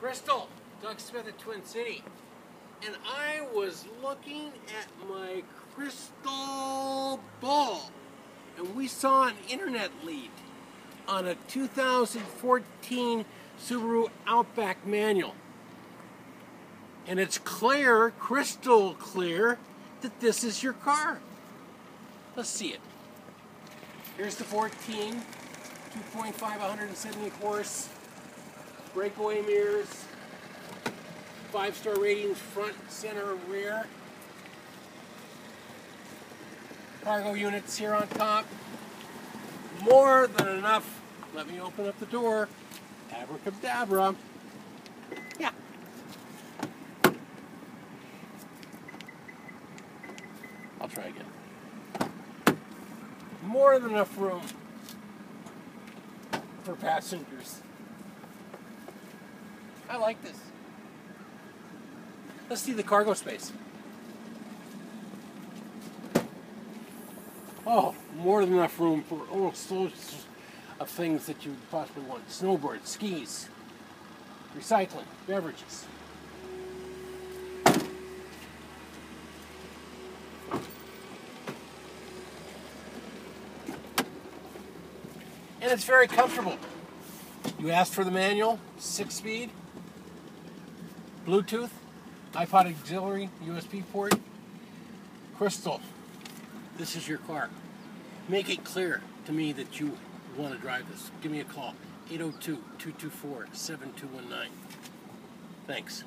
Crystal, Doug Smith at Twin City. And I was looking at my crystal ball, and we saw an internet lead on a 2014 Subaru Outback manual. And it's clear, crystal clear, that this is your car. Let's see it. Here's the 14, 2.5, 170 horse, breakaway mirrors, five star ratings front, center, rear. Cargo units here on top. More than enough. Let me open up the door. Abracadabra. Yeah. I'll try again. More than enough room for passengers. I like this. Let's see the cargo space. Oh, more than enough room for all sorts of things that you would possibly want. Snowboard, skis, recycling, beverages. And it's very comfortable. You asked for the manual, six speed, Bluetooth, iPod auxiliary, USB port, crystal. This is your car. Make it clear to me that you want to drive this. Give me a call. 802 224 7219. Thanks.